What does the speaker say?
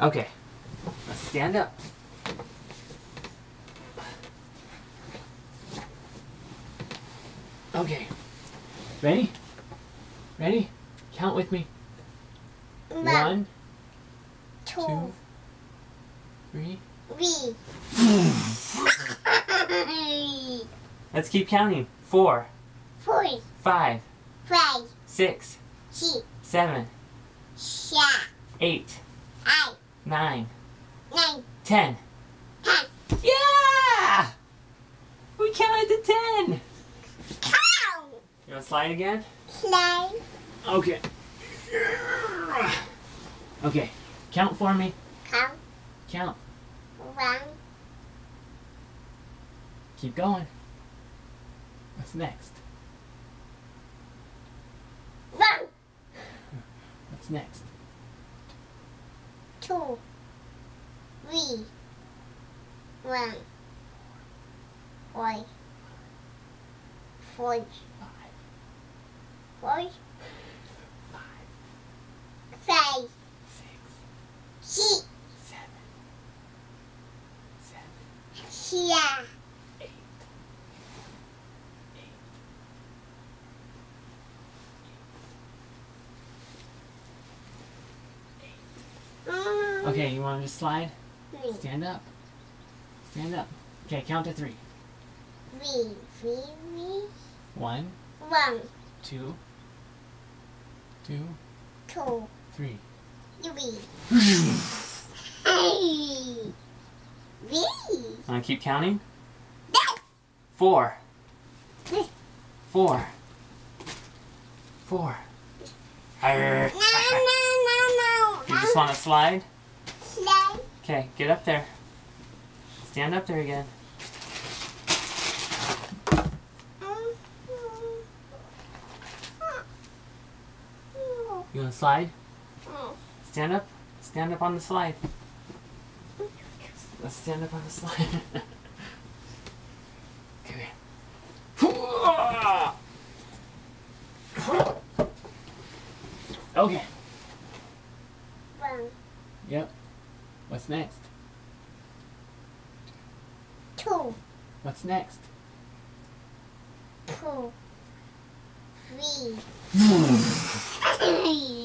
Okay. Let's stand up. Okay. Ready? Ready? Count with me. One, two, two, three. Let's keep counting. Four, Four, five, five, six, six, seven, eight, nine, nine, ten. ten. Yeah! We counted to ten. Count. You want to slide again? Slide. Okay. Okay. Count for me. Count. Count. One, Keep going. What's next? one, What's next? Two, three, one, four, four, Five, four, five, five, six, six, seven, seven, seven, eight, eight, Mm, Okay, you want to just slide? three, Stand up. Stand up. Okay, count to three. three, three, three, One, one, two, two, two, three. three. Three. Want to keep counting? Four. Four. Four. Arr. No, no, no, no. You just want to slide? Okay, get up there. Stand up there again. You want to slide? Stand up. Stand up on the slide. Let's stand up on the slide. okay. Okay. Yep. What's next? two, What's next? two, three.